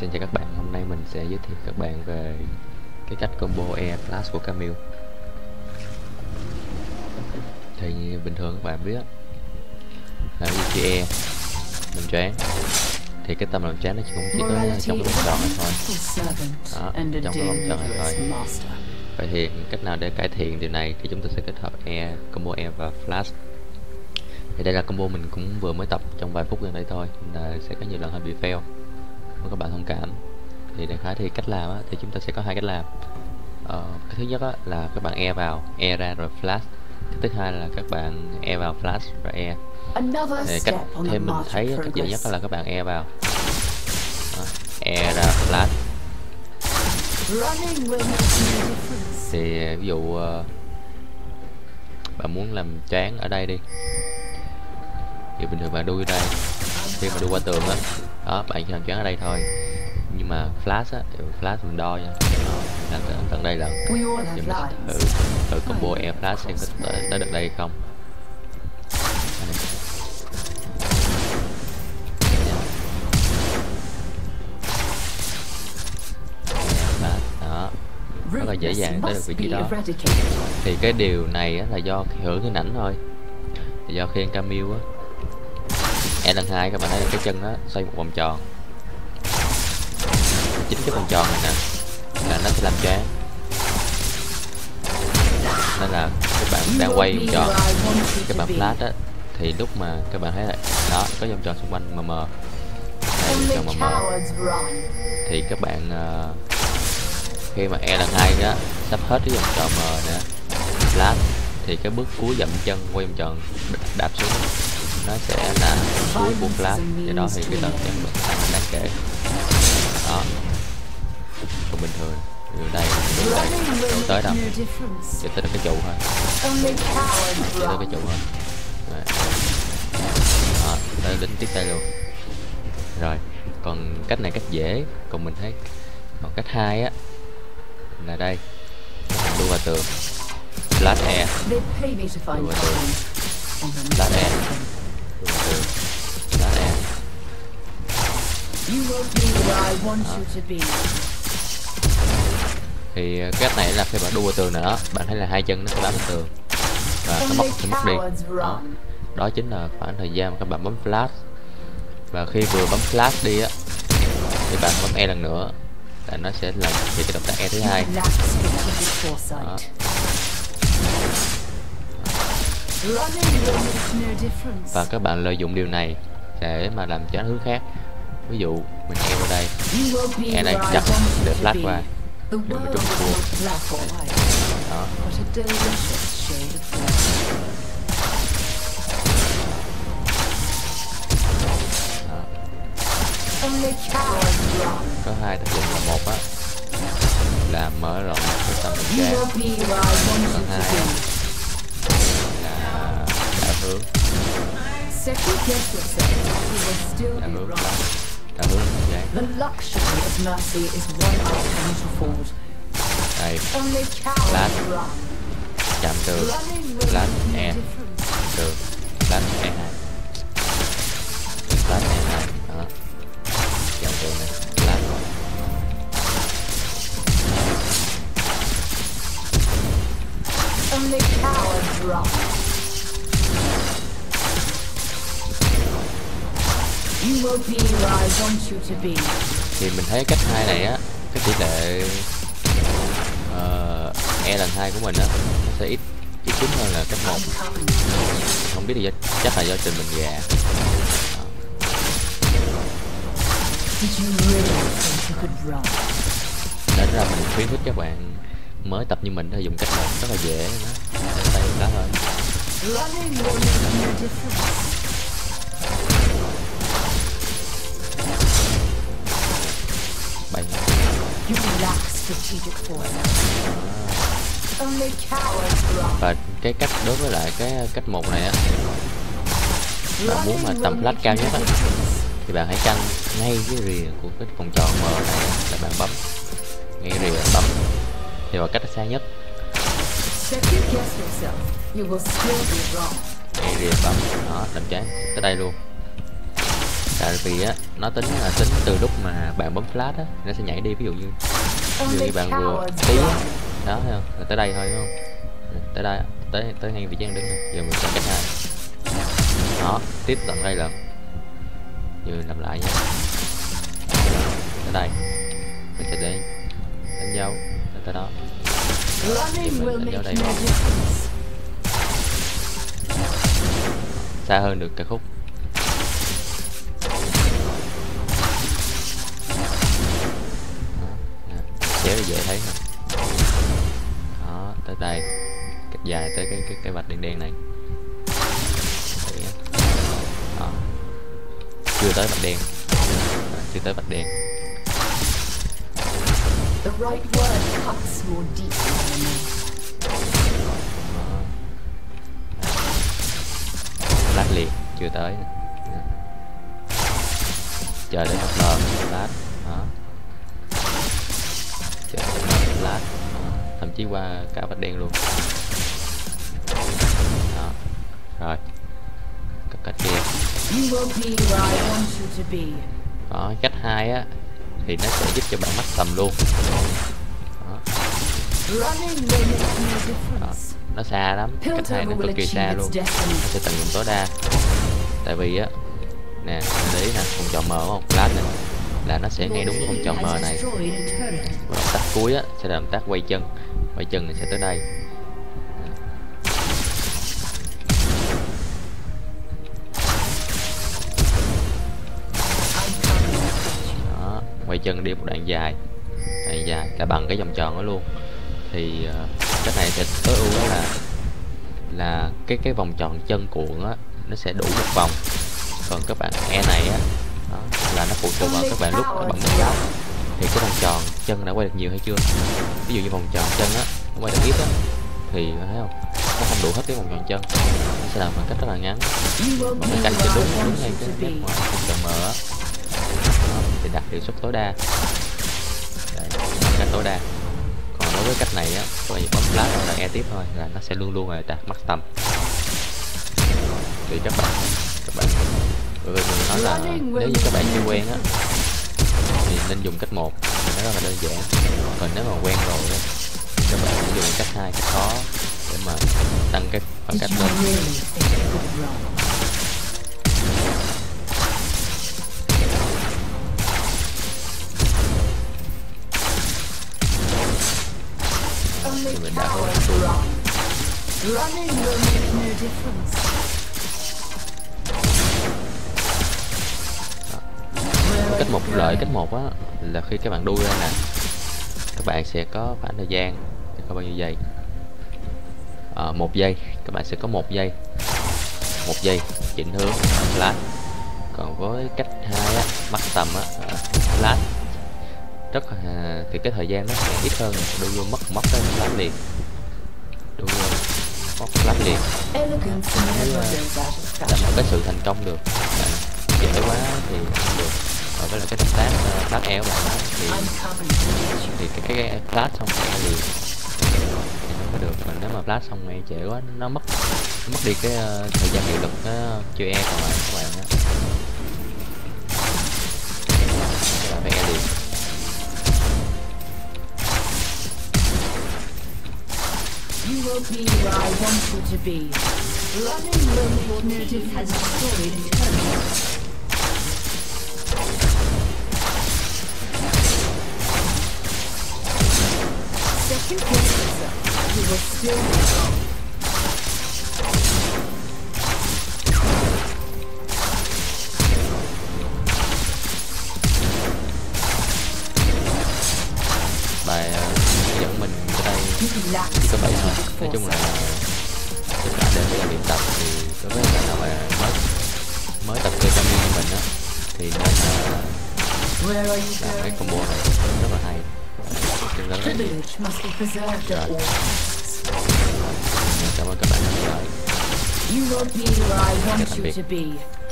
xin chào các bạn, hôm nay mình sẽ giới thiệu các bạn về cái cách combo Air Flash của Camille. Thì bình thường các bạn biết là khi Air mình choáng thì cái tâm làm choáng nó cũng chỉ có trong cái vòng tròn này thôi. đó, trong cái vòng tròn này thôi. vậy thì cách nào để cải thiện điều này thì chúng ta sẽ kết hợp Air, combo Air và Flash. Thì đây là combo mình cũng vừa mới tập trong vài phút gần đây thôi là sẽ có nhiều lần hơi bị fail mong các bạn thông cảm. Thì đại khái thì cách làm á, thì chúng ta sẽ có hai cách làm. Ờ, cái thứ nhất á, là các bạn e vào e ra rồi flash. Cái thứ hai là các bạn e vào flash rồi e. Thì cách thêm mình thấy cách dễ nhất là các bạn e vào. Đó, e ra flash. Thì ví dụ uh, bạn muốn làm choáng ở đây đi. Thì bình thường bạn đuôi đây khi mà đu qua tường á. Đó bạn chỉ làm choáng ở đây thôi. Nhưng mà flash á flash mình đo nha. Tới tận đây là mình thử thử combo air flash xem có tới, tới được đây không. Đó rất là dễ dàng tới được vị trí đó. Thì cái điều này á, là do hưởng hình ảnh thôi. Thì do khi ăn Camille á e lần hai các bạn thấy cái chân nó xoay một vòng tròn. Chính cái vòng tròn này nè là nó sẽ làm choáng nên là các bạn đang quay vòng tròn các bạn flash á thì lúc mà các bạn thấy là đó có vòng tròn xung quanh mờ mờ. Đây vòng tròn mờ mờ. Thì các bạn uh, khi mà e lần hai á sắp hết cái vòng tròn mờ nè flash thì cái bước cuối dậm chân quay vòng tròn đạp xuống nó sẽ là cuối của lát, do đó thì cái tầng chân mình tăng đáng kể. Đó. Còn bình thường. Từ đây từ đây tới đâu. Chỉ tới được cái trụ thôi. Chỉ tới cái trụ thôi. Đó tới đến tiếp theo luôn. Rồi còn cách này cách dễ còn mình thấy còn cách hai á là đây. Đu vào tường. Flash air. Đu vào tường. Flash air. Thì ờ, cách này là khi bạn đua vào tường nữa. Bạn thấy là hai chân nó sẽ bám vào tường. Và nó mất thì mất đi đó. Đó chính là khoảng thời gian mà các bạn bấm flash. Và khi vừa bấm flash đi á, thì bạn bấm e lần nữa, là nó sẽ làm thì cái động tác e thứ hai. Đó. và các bạn lợi dụng điều này để mà làm cho hướng khác ví dụ, mình e vào đây. Nghe đây chặt để flash qua. Để mình trúng cua đó. Có hai tác dụng là một á, là mở rộng cái tầm trán còn hai là đảo hướng. Đảo hướng đảo hướng trán đây. Lát. Chạm tường lát. E thì mình thấy cách hai này á cái tỷ lệ uh, e lần hai của mình á nó sẽ ít ít trúng hơn là cách một. Không biết thì do, chắc là do trình mình già. Nên ra mình khuyến khích các bạn mới tập như mình thì dùng cách một rất là dễ. Đó tay đó thôi và cái cách đối với lại cái cách một này á bạn muốn mà tầm flash cao nhất á thì bạn hãy canh ngay cái rìa của cái vòng tròn mờ này là bạn bấm. Ngay rìa bấm. Thì vào cách xa nhất. Second guess yourself. You will still be wrong. ngay rìa bấm. Đó làm trái. Tới đây luôn tại vì á nó tính là tính từ lúc mà bạn bấm flash á nó sẽ nhảy đi ví dụ như ví dụ Only như bạn vừa tí á đó thấy không? Rồi tới đây thôi đúng không? Tới đây tới tới ngay vị trí đang đứng này giờ mình sẽ cách hai. Đó tiếp tận đây lần. Giờ làm lại nhé tới đây. Mình sẽ để đánh dấu tới tới đó. Running mình đánh dấu đây xa hơn được cái khúc cái cái cái vạch đen đen này. Á. đó chưa tới vạch đen À, chưa tới vạch đen The right word cuts đó lát liền chưa tới. Chờ đến một lờ lát. Đó chờ đến một lát. Thậm chí qua cả vạch đen luôn rồi. Cấp cách kia. Đó cách hai á thì nó sẽ giúp cho bạn mắc tầm luôn. Đó, nó xa lắm. Cách hai nó cực kỳ xa luôn. nó sẽ tận dụng tối đa. Tại vì á nè để ý nè vòng tròn mờ không? Flash nè. Là nó sẽ ngay đúng cái vòng tròn mờ này. và động tác cuối á sẽ là động tác quay chân. Quay chân thì sẽ tới đây chân đi một đoạn dài. Đoạn dài là bằng cái vòng tròn đó luôn. Thì ờ, uh, cái này sẽ tối ưu đó là là cái cái vòng tròn chân cuộn á nó sẽ đủ một vòng. Còn các bạn e này á đó, là nó phụ thuộc vào các bạn lúc các bạn bấm flash thì cái vòng tròn chân đã quay được nhiều hay chưa? Ví dụ như vòng tròn chân á quay được ít á thì thấy không? Nó không đủ hết cái vòng tròn chân. Nó sẽ làm bằng cách rất là ngắn. Bằng cách mà cái đúng đúng ngay cái to ngoài vòng tròn mở á thì đạt hiệu suất tối đa. Đấy, cách tối đa. Còn đối với cách này á bạn chỉ bấm hoặc là e tiếp thôi là nó sẽ luôn luôn là đạt max tầm. Thì các bạn các bạn vì mình nói là nếu như các bạn chưa quen á thì nên dùng cách một nó rất là đơn giản. Còn nếu mà quen rồi á các bạn sẽ dùng cách hai cách khó để mà tăng cái khoảng cách lên Running will make no difference. Cách một lợi cách một á là khi các bạn đu ra nè các bạn sẽ có khoảng thời gian có bao nhiêu giây? À, một giây các bạn sẽ có một giây. Một giây chỉnh hướng flash. Còn với cách hai á bắt tầm á lát flash. Rất là thì cái thời gian nó sẽ ít hơn đu vô mất mất cái flash liền. Đu vô mất flash liền. Là fashion. một cái sự thành công được bạn dễ quá thì không được. Và với lại cái tác uh, flash eo bạn thì thì cái cái, flash xong liền thì nó mới được. Mà nếu mà flash xong e trễ quá nó mất nó mất đi cái ờ, thời gian hiệu lực nó chưa e còn lại các bạn á. Bạn phải e liền You will be where I want you to be. Running will make. Has destroyed a. Second guess. You will still Where are you làm cái going? combo này rất là hay Chân rất là nhiều. Privilege must be preserved at all costs. cảm ơn các bạn đã theo dõi You will be where I want tạm you biệt. to be.